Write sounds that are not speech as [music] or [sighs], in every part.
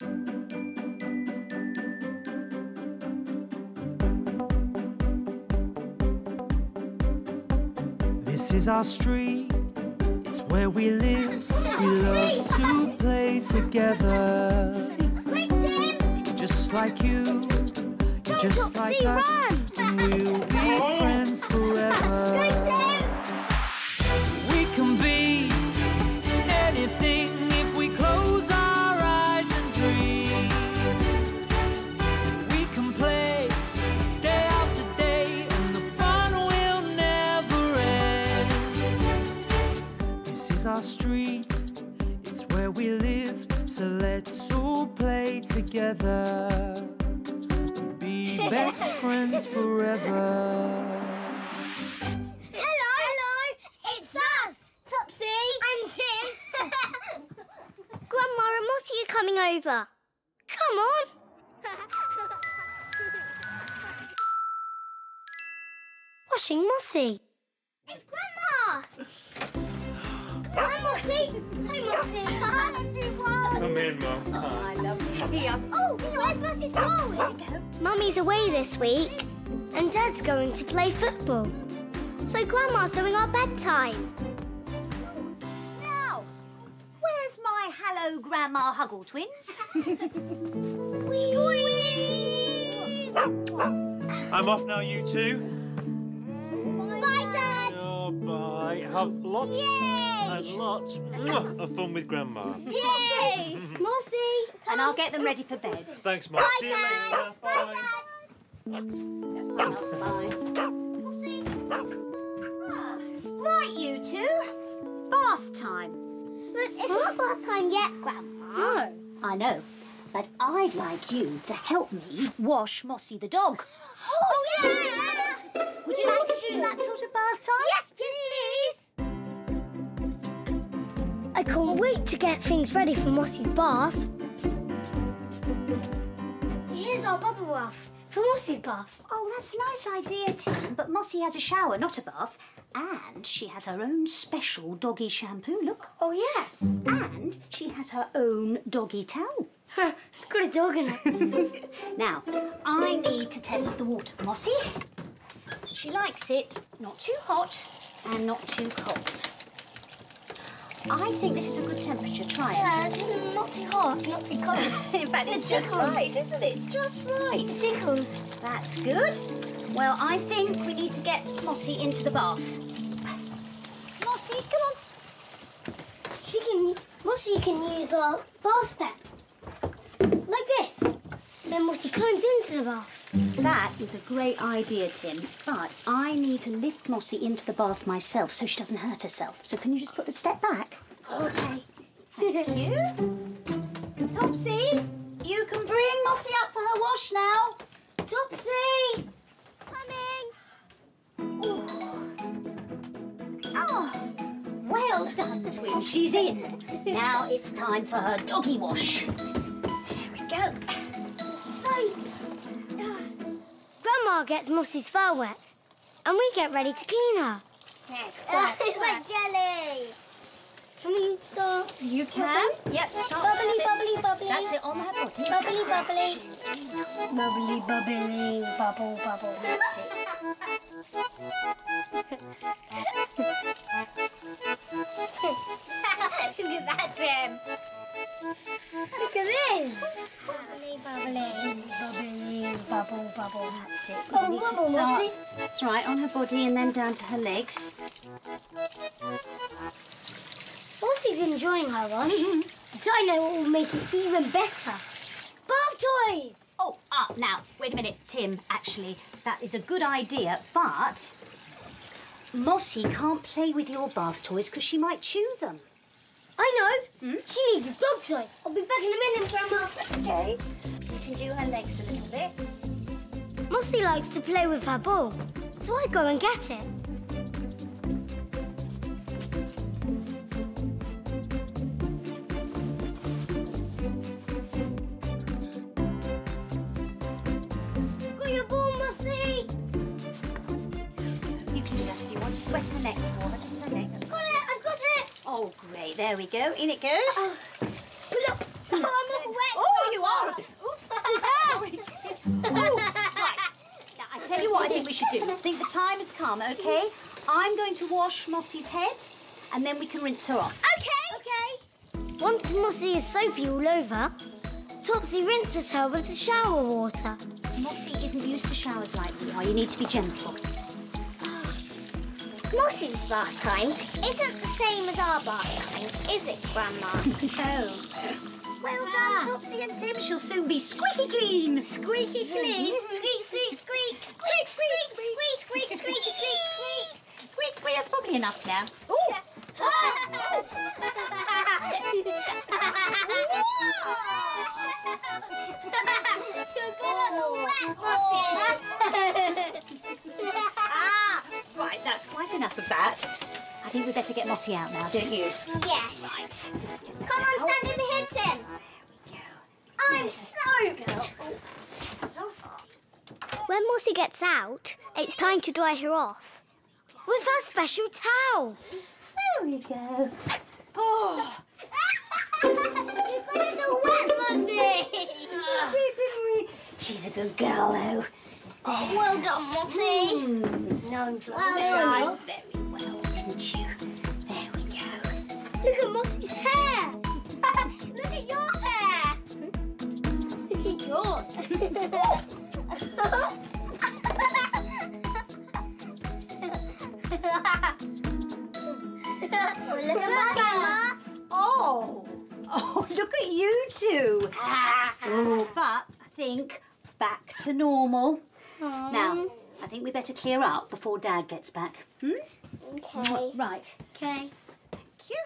This is our street, it's where we live. We love to play together. Just like you, you're just like us, and we'll our street, it's where we live, so let's all play together. Be [laughs] best friends forever. Hello! Hello! It's us! Topsy! And Tim! [laughs] Grandma and Mossy are coming over. Come on! [laughs] Washing Mossy. It's Grandma! Hi, Mossy! Hi, Mossy! Hi, everyone! Come in, Mum. I love you. Oh, where's Mossy's ball? Mummy's away this week, and Dad's going to play football. So Grandma's doing our bedtime. Now, where's my hello grandma huggle twins? [laughs] I'm off now, you two. Bye. Have lots Yay! and lots of fun with Grandma. Yay! [laughs] Mossy! and I'll get them ready for bed. Thanks, Mum. See you Dad. later. Bye. Bye. Mossy! Ah, right, you two. Bath time. But it's not bath time yet, Grandma. No. I know, but I'd like you to help me wash Mossy the dog. [gasps] Oh, yeah! I can't wait to get things ready for Mossy's bath. Here's our bubble bath for Mossy's bath. Oh, that's a nice idea, Tim. But Mossy has a shower, not a bath. And she has her own special doggy shampoo, look. Oh, yes. And she has her own doggy towel. [laughs] it's got a dog in it. [laughs] Now, I need to test the water, Mossy. She likes it not too hot and not too cold. I think this is a good temperature. Try it. yeah, it's not too hot, not too cold. [laughs] In fact, it's It just right, isn't it? It's just right. It tickles. That's good. Well, I think we need to get Mossy into the bath. Mossy, come on. She can, Mossy can use a bath step. Like this. Then Mossy climbs into the bath. That is a great idea, Tim. But I need to lift Mossy into the bath myself so she doesn't hurt herself. So can you just put the step back? Okay. Thank you. Topsy, you can bring Mossy up for her wash now. Topsy! Coming! Oh, ah, well done, twin. She's in. Now it's time for her doggy wash. Grandma gets Mossy's fur wet, and we get ready to clean her. Yes, [laughs] it's like jelly. Can we start? You can. Yep, start. Bubbly, oh bubbly, bubbly. That's it on her body. Bubbly, bubbly. Bubbly, bubbly, bubble, bubble. That's it. [laughs] [laughs] That's it. Oh, need to start. Mossy. That's right, on her body and then down to her legs. Mossy's enjoying her wash. so I know what will make it even better. Bath toys! Oh, ah, now, wait a minute, Tim. Actually, that is a good idea, but Mossy can't play with your bath toys because she might chew them. I know. She needs a dog toy. I'll be back in a minute, Grandma. Okay. You can do her legs a little bit. Mossy likes to play with her ball, so I go and get it. Got your ball, Mossy! You can do that if you want. Just wet her neck just her neck. Got it, I've got it! Oh, great, there we go. In it goes. Oh. Oh, I'm all wet. Oh, you are. Oops. [laughs] [laughs] Sorry. [laughs] should do. I think the time has come, okay? I'm going to wash Mossy's head and then we can rinse her off. Okay. Okay. Once Mossy is soapy all over, Topsy rinses her with the shower water. Mossy isn't used to showers like we are. You need to be gentle. [sighs] Mossy's bath time isn't the same as our bath time, is it, Grandma? [laughs] No. Well done, ah. Topsy and Tim. She'll soon be squeaky clean. Squeaky clean. [laughs] Enough now. Ah, [laughs] right. That's quite enough of that. I think we better get Mossy out now, don't you? Yes. Right. Come on, stand over here, Tim. I'm soaked. When Mossy gets out, it's time to dry her off. With our special towel. There we go. Oh, [laughs] you got us all wet, Mossy. we did, didn't we? She's a good girl, though. Oh, well done, Mossy. Hmm. No, Well done. very well, didn't you? There we go. Look at Mossy's Look at Mama. Oh, oh, look at you two. Oh, but I think back to normal. Now, I think we better clear up before Dad gets back. Hmm? Okay. Right. Okay. Thank you.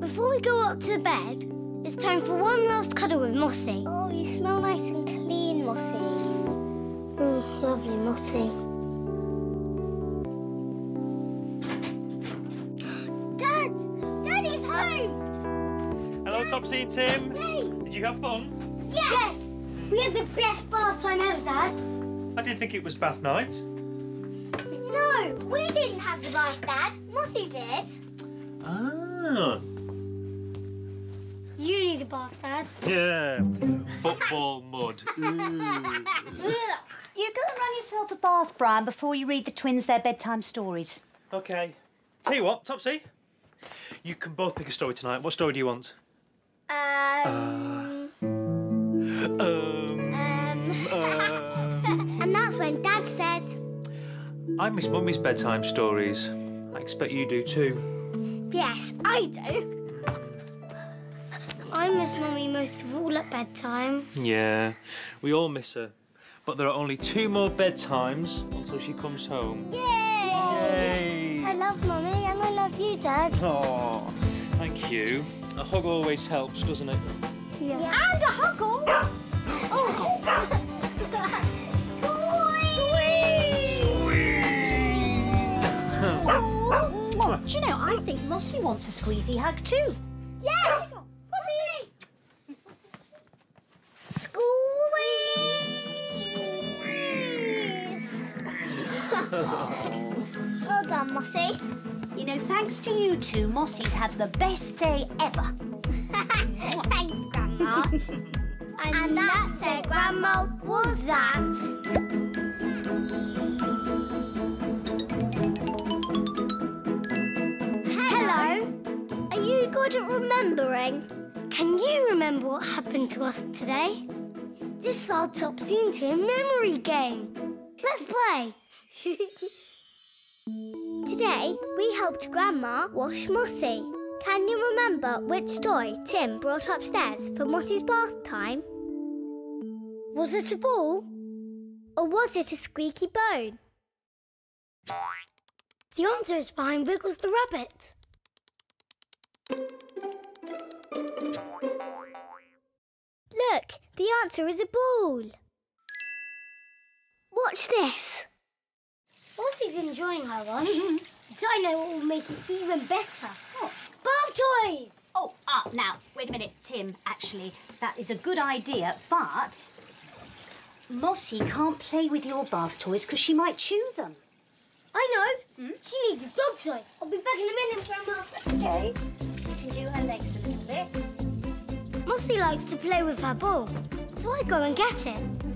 Before we go up to bed, it's time for one last cuddle with Mossy. Oh, you smell nice and clean, Mossy. Oh, lovely Mossy. Home! Hello, Topsy and Tim. Hey! Did you have fun? Yes! We had the best bath time ever, Dad. I didn't think it was bath night. No, we didn't have the bath, Dad. Mossy did. Ah. You need a bath, Dad. Yeah. [laughs] Football mud. Ooh. Ugh. You go and run yourself a bath, Brian, before you read the twins their bedtime stories. Okay. Tell you what, Topsy. You can both pick a story tonight. What story do you want? Um, Um. um, uh, [laughs] and that's when Dad says, I miss Mummy's bedtime stories. I expect you do too. Yes, I do. I miss Mummy most of all at bedtime. Yeah, we all miss her. But there are only two more bedtimes until she comes home. Yay! Yay! I love Mummy and I love you, Dad. Oh, thank you. A hug always helps, doesn't it? Yeah. And a huggle. oh. Do you know, I think Mossy wants a squeezy hug too. Yes! Mossy! Squeeze! well done, Mossy. Thanks to you two, Mossy's had the best day ever. [laughs] Thanks, Grandma. [laughs] and, that's it, Grandma. Was that? Hello. Are you good at remembering? Can you remember what happened to us today? This is our Topsy and Tim memory game. Let's play. [laughs] We helped Grandma wash Mossy. Can you remember which toy Tim brought upstairs for Mossy's bath time? Was it a ball? Or was it a squeaky bone? The answer is behind Wiggles the rabbit. Look, the answer is a ball. Watch this. Mossy's enjoying her wash. [laughs] so I know what will make it even better. Bath toys! Oh, ah, now, wait a minute, Tim. Actually, that is a good idea, but Mossy can't play with your bath toys because she might chew them. I know. She needs a dog toy. I'll be back in a minute, Grandma. Okay. You can do her legs a little bit. Mossy likes to play with her ball, so I go and get it.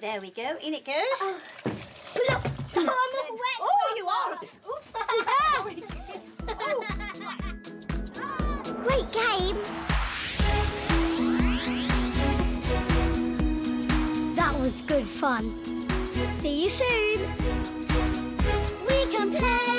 Right, there we go. In it goes. But look, oh, I'm all wet. Oh, you are. Oops. [laughs] [laughs] Sorry. Great game. That was good fun. See you soon. We can play